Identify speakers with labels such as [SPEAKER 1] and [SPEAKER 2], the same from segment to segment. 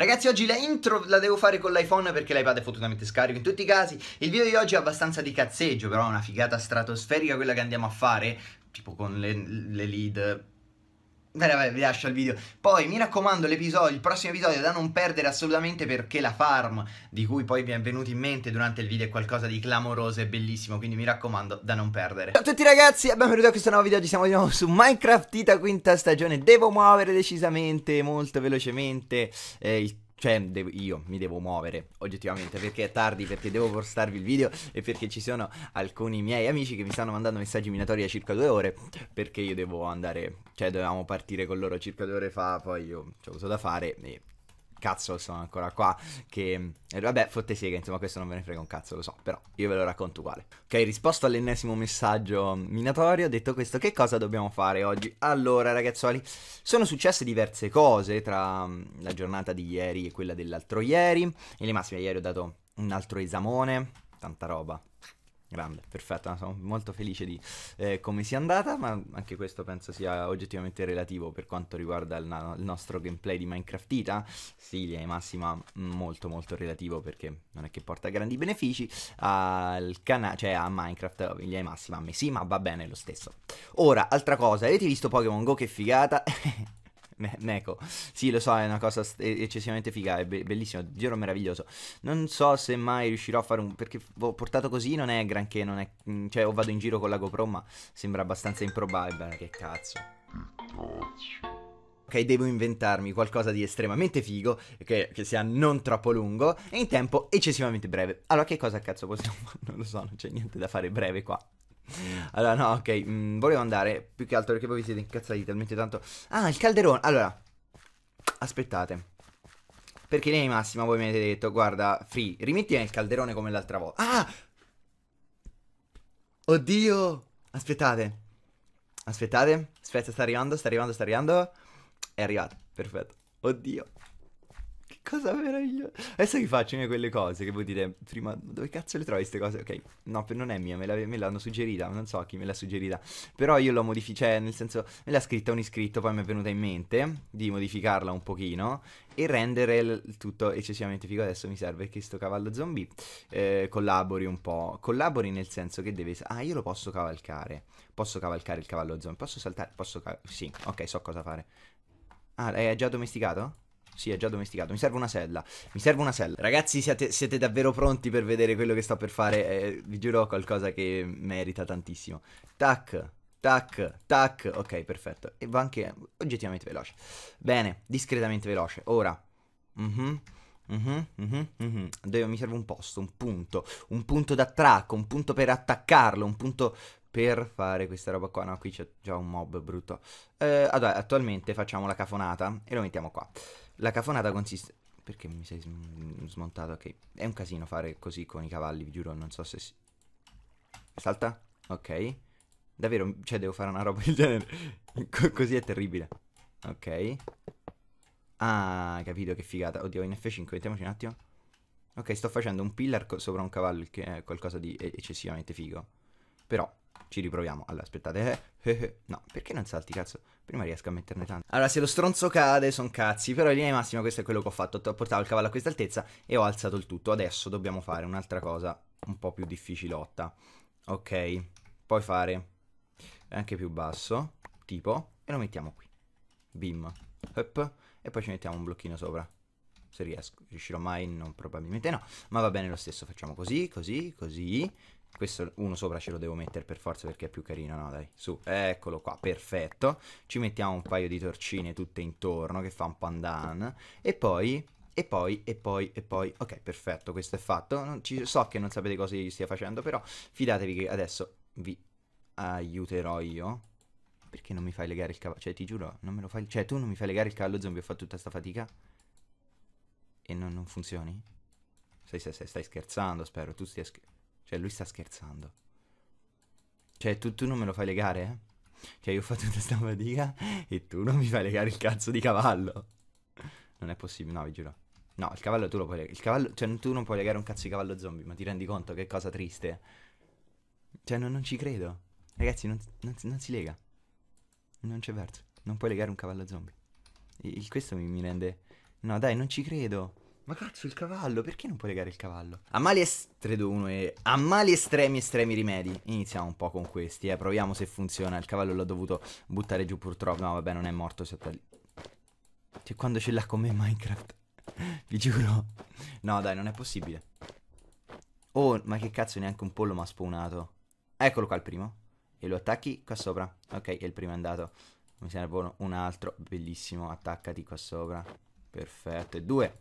[SPEAKER 1] Ragazzi oggi la intro la devo fare con l'iPhone perché l'iPad è fottutamente scarico in tutti i casi. Il video di oggi è abbastanza di cazzeggio però è una figata stratosferica quella che andiamo a fare Tipo con le, le lead Beh, vabbè, vi lascio il video. Poi mi raccomando, l'episodio, il prossimo episodio da non perdere assolutamente perché la farm di cui poi mi è venuto in mente durante il video è qualcosa di clamoroso e bellissimo. Quindi mi raccomando, da non perdere. Ciao a tutti ragazzi, benvenuti a questo nuovo video. Oggi siamo di nuovo su Minecraft Ita quinta stagione. Devo muovere decisamente, molto velocemente. Eh, il cioè, devo, io mi devo muovere oggettivamente perché è tardi, perché devo postarvi il video e perché ci sono alcuni miei amici che mi stanno mandando messaggi minatori a circa due ore perché io devo andare, cioè dovevamo partire con loro circa due ore fa, poi io ho avuto da fare e cazzo sono ancora qua che vabbè fotte sega insomma questo non me ne frega un cazzo lo so però io ve lo racconto uguale. Ok risposto all'ennesimo messaggio minatorio detto questo che cosa dobbiamo fare oggi? Allora ragazzoli sono successe diverse cose tra mm, la giornata di ieri e quella dell'altro ieri in le massime ieri ho dato un altro esamone tanta roba Grande, perfetto, sono molto felice di eh, come sia andata, ma anche questo penso sia oggettivamente relativo per quanto riguarda il, na- il nostro gameplay di Minecraftita. Sì, linea massima molto molto relativo perché non è che porta grandi benefici al canale, cioè a Minecraft, in linea massima a me sì, ma va bene lo stesso. Ora, altra cosa, avete visto Pokémon Go che figata? Neko. Sì, lo so, è una cosa eccessivamente figa, è be- bellissimo, giro meraviglioso. Non so se mai riuscirò a fare un... perché ho portato così non è granché, non è... Mm, cioè, o vado in giro con la GoPro, ma sembra abbastanza improbabile. Che cazzo. Ok, devo inventarmi qualcosa di estremamente figo, che, che, sia non troppo lungo e in tempo eccessivamente breve. Allora, che cosa cazzo possiamo fare? Non lo so, non c'è niente da fare breve qua. Allora, no, ok, mm, volevo andare più che altro perché voi vi siete incazzati talmente tanto. Ah, il calderone. Allora, aspettate. Perché lei massima voi mi avete detto, guarda, Free, rimetti nel calderone come l'altra volta. Ah! Oddio! Aspettate. Aspettate. Aspetta, sta arrivando, sta arrivando, sta arrivando. È arrivato, perfetto. Oddio cosa meravigliosa. Adesso vi faccio io quelle cose che voi dite, prima, dove cazzo le trovi queste cose? Ok, no, non è mia, me, me l'hanno suggerita, non so chi me l'ha suggerita. Però io l'ho modificata, cioè, nel senso, me l'ha scritta un iscritto, poi mi è venuta in mente di modificarla un pochino e rendere il tutto eccessivamente figo. Adesso mi serve che sto cavallo zombie eh, collabori un po'. Collabori nel senso che deve... Ah, io lo posso cavalcare. Posso cavalcare il cavallo zombie. Posso saltare? Posso... Sì, ok, so cosa fare. Ah, è già domesticato? Sì, è già domesticato. Mi serve una sella. Mi serve una sella. Ragazzi, siete, siete davvero pronti per vedere quello che sto per fare? Eh, vi giuro qualcosa che merita tantissimo. Tac. Tac, tac, ok, perfetto. E va anche oggettivamente veloce. Bene, discretamente veloce. Ora. Mhm. Mm-hmm, mm-hmm, mm-hmm. Dove mi serve un posto, un punto, un punto d'attracco, un punto per attaccarlo, un punto per fare questa roba qua. No, qui c'è già un mob brutto. Eh, allora, attualmente facciamo la cafonata e lo mettiamo qua. La cafonata consiste... Perché mi sei smontato? Ok. È un casino fare così con i cavalli, vi giuro. Non so se si... Salta? Ok. Davvero, cioè devo fare una roba del genere. così è terribile. Ok. Ah, capito che figata. Oddio, in F5, mettiamoci un attimo. Ok, sto facendo un pillar sopra un cavallo, che è qualcosa di eccessivamente figo. Però, ci riproviamo. Allora, aspettate. Eh, eh, no, perché non salti, cazzo? Prima riesco a metterne tanto. Allora, se lo stronzo cade, son cazzi. Però in linea massima questo è quello che ho fatto. Ho portato il cavallo a questa altezza e ho alzato il tutto. Adesso dobbiamo fare un'altra cosa un po' più difficilotta. Ok. Puoi fare anche più basso, tipo, e lo mettiamo qui. Bim. Hup. E poi ci mettiamo un blocchino sopra. Se riesco, riuscirò mai? Non, probabilmente no. Ma va bene lo stesso. Facciamo così, così, così. Questo uno sopra ce lo devo mettere per forza perché è più carino, no? Dai, su, eccolo qua, perfetto. Ci mettiamo un paio di torcine tutte intorno che fa un pandan. E poi, e poi, e poi, e poi... Ok, perfetto, questo è fatto. Non, ci, so che non sapete cosa stia facendo, però fidatevi che adesso vi aiuterò io. Perché non mi fai legare il cavallo? Cioè, ti giuro, non me lo fai... Cioè, tu non mi fai legare il cavallo zombie, ho fatto tutta questa fatica? E non, non funzioni? Stai, stai, stai scherzando, spero, tu stia scherzando. Cioè, lui sta scherzando. Cioè, tu, tu non me lo fai legare, eh? Cioè, io ho fatto tutta questa fatica e tu non mi fai legare il cazzo di cavallo. Non è possibile, no, vi giuro. No, il cavallo tu lo puoi legare. Il cavallo, cioè, tu non puoi legare un cazzo di cavallo zombie, ma ti rendi conto che cosa triste? Cioè, non, non ci credo. Ragazzi, non, non, non, si lega. Non c'è verso. Non puoi legare un cavallo zombie. Il, questo mi, mi rende No, dai, non ci credo. Ma cazzo, il cavallo, perché non puoi legare il cavallo? A mali, es- 3, 2, 1 e... a mali estremi, estremi rimedi. Iniziamo un po' con questi, eh. Proviamo se funziona. Il cavallo l'ho dovuto buttare giù purtroppo. No, vabbè, non è morto sotto lì. Cioè, quando ce l'ha con me in Minecraft. Vi giuro. No, dai, non è possibile. Oh, ma che cazzo, neanche un pollo mi ha spawnato. Eccolo qua il primo. E lo attacchi qua sopra. Ok, e il primo è andato. Mi servono un altro. Bellissimo, attaccati qua sopra. Perfetto. E due.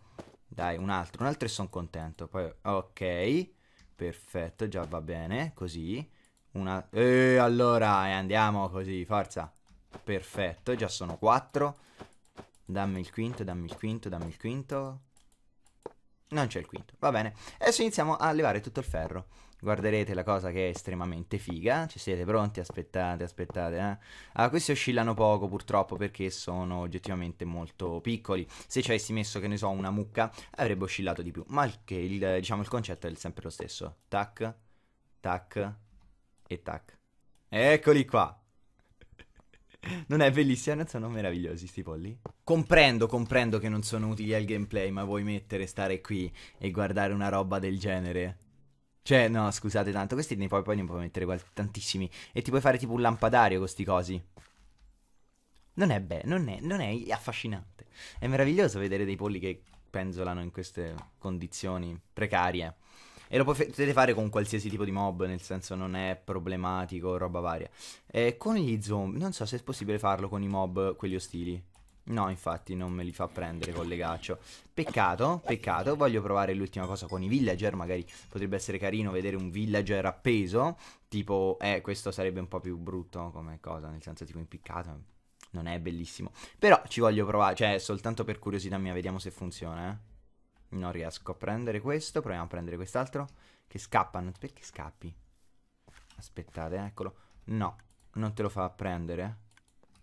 [SPEAKER 1] Dai, un altro. Un altro e sono contento. Poi, ok. Perfetto, già va bene. Così. Una... E allora, e andiamo così, forza. Perfetto, già sono quattro. Dammi il quinto, dammi il quinto, dammi il quinto. Non c'è il quinto, va bene. Adesso iniziamo a levare tutto il ferro. Guarderete la cosa che è estremamente figa. Ci siete pronti? Aspettate, aspettate. Eh? Ah, questi oscillano poco purtroppo perché sono oggettivamente molto piccoli. Se ci avessi messo, che ne so, una mucca, avrebbe oscillato di più. Ma il, il, diciamo, il concetto è sempre lo stesso. Tac, tac e tac. Eccoli qua. Non è bellissimo? Non sono meravigliosi sti polli? Comprendo, comprendo che non sono utili al gameplay, ma vuoi mettere, stare qui e guardare una roba del genere? Cioè, no, scusate tanto, questi ne puoi, poi ne puoi mettere qual- tantissimi. E ti puoi fare tipo un lampadario con sti cosi. Non è bello, non non è affascinante. È meraviglioso vedere dei polli che penzolano in queste condizioni precarie. E lo potete fare con qualsiasi tipo di mob, nel senso non è problematico, roba varia. E con gli zombie, non so se è possibile farlo con i mob, quelli ostili. No, infatti non me li fa prendere con legaccio. Peccato, peccato. Voglio provare l'ultima cosa con i villager. Magari potrebbe essere carino vedere un villager appeso. Tipo, eh, questo sarebbe un po' più brutto come cosa, nel senso tipo impiccato. Non è bellissimo. Però ci voglio provare, cioè soltanto per curiosità mia, vediamo se funziona, eh. Non riesco a prendere questo. Proviamo a prendere quest'altro. Che scappano. Perché scappi? Aspettate, eccolo. No, non te lo fa prendere.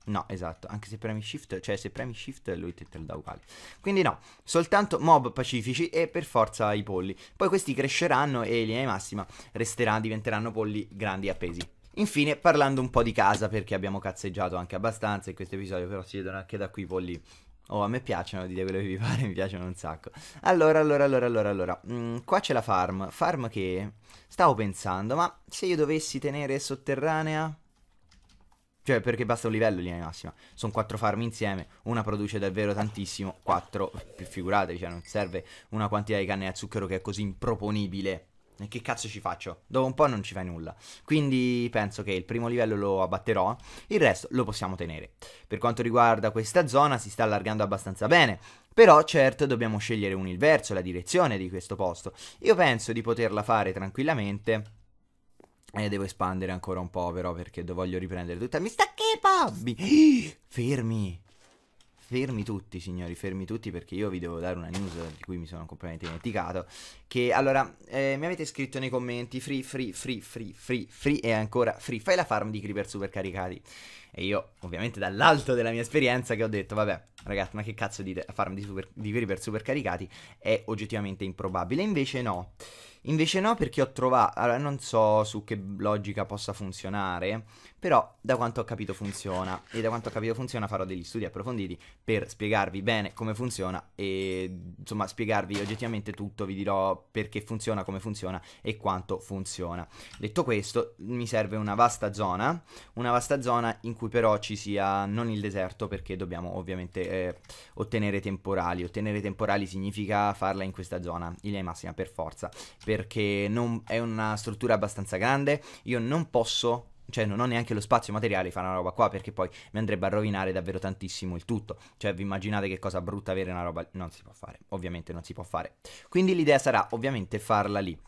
[SPEAKER 1] No, esatto, anche se premi shift, cioè se premi shift lui te, te lo dà uguale. Quindi no, soltanto mob pacifici e per forza i polli. Poi questi cresceranno e linea di massima resteranno, diventeranno polli grandi e appesi. Infine, parlando un po' di casa, perché abbiamo cazzeggiato anche abbastanza in questo episodio, però si vedono anche da qui i polli Oh, a me piacciono, dite quello che vi pare, mi piacciono un sacco. Allora, allora, allora, allora, allora. Mm, qua c'è la farm. Farm che stavo pensando, ma se io dovessi tenere sotterranea... Cioè, perché basta un livello linea massima. Sono quattro farm insieme, una produce davvero tantissimo, quattro, figuratevi, cioè non serve una quantità di canne a zucchero che è così improponibile. E che cazzo ci faccio? Dopo un po' non ci fai nulla. Quindi penso che il primo livello lo abbatterò, il resto lo possiamo tenere. Per quanto riguarda questa zona si sta allargando abbastanza bene. Però certo dobbiamo scegliere un il verso, la direzione di questo posto. Io penso di poterla fare tranquillamente. E devo espandere ancora un po' però perché voglio riprendere tutta... Mi sta che pabbi! Fermi! Fermi tutti, signori, fermi tutti perché io vi devo dare una news di cui mi sono completamente dimenticato. Che allora, eh, mi avete scritto nei commenti free, free, free, free, free, free e ancora free. Fai la farm di creeper super caricati. E io, ovviamente, dall'alto della mia esperienza, che ho detto, vabbè, ragazzi, ma che cazzo dite? La farm di, super, di creeper super caricati è oggettivamente improbabile. Invece no. Invece no, perché ho trovato. Allora, non so su che logica possa funzionare. Però, da quanto ho capito, funziona. E da quanto ho capito, funziona, farò degli studi approfonditi per spiegarvi bene come funziona. E insomma, spiegarvi oggettivamente tutto. Vi dirò perché funziona, come funziona e quanto funziona. Detto questo, mi serve una vasta zona. Una vasta zona in cui però ci sia non il deserto, perché dobbiamo ovviamente eh, ottenere temporali. Ottenere temporali significa farla in questa zona, in linea massima, per forza. Perché non, è una struttura abbastanza grande. Io non posso cioè non ho neanche lo spazio materiale di fare una roba qua perché poi mi andrebbe a rovinare davvero tantissimo il tutto. Cioè vi immaginate che cosa brutta avere una roba... Non si può fare, ovviamente non si può fare. Quindi l'idea sarà ovviamente farla lì.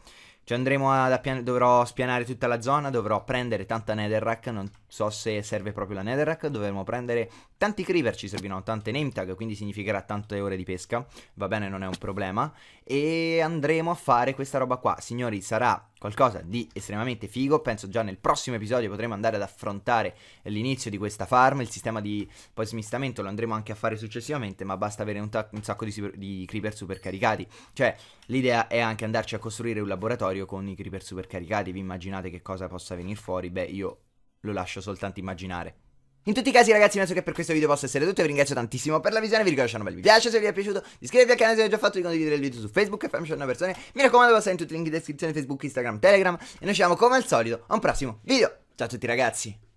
[SPEAKER 1] Ci andremo ad appian- dovrò spianare tutta la zona, dovrò prendere tanta netherrack, non so se serve proprio la netherrack, dovremo prendere tanti creeper, ci serviranno tante name tag, quindi significherà tante ore di pesca, va bene, non è un problema, e andremo a fare questa roba qua, signori, sarà qualcosa di estremamente figo, penso già nel prossimo episodio potremo andare ad affrontare l'inizio di questa farm, il sistema di poi smistamento lo andremo anche a fare successivamente, ma basta avere un, un sacco di, super- di creeper super caricati, cioè l'idea è anche andarci a costruire un laboratorio con i creeper super caricati, vi immaginate che cosa possa venire fuori? Beh, io lo lascio soltanto immaginare. In tutti i casi ragazzi penso che per questo video possa essere tutto, vi ringrazio tantissimo per la visione, vi ricordo lasciare un bel mi piace se vi è piaciuto, di iscrivervi al canale se avete già fatto, di condividere il video su Facebook e fammi una persone, mi raccomando passate in tutti i link in descrizione Facebook, Instagram, Telegram. E noi ci vediamo come al solito a un prossimo video, ciao a tutti ragazzi!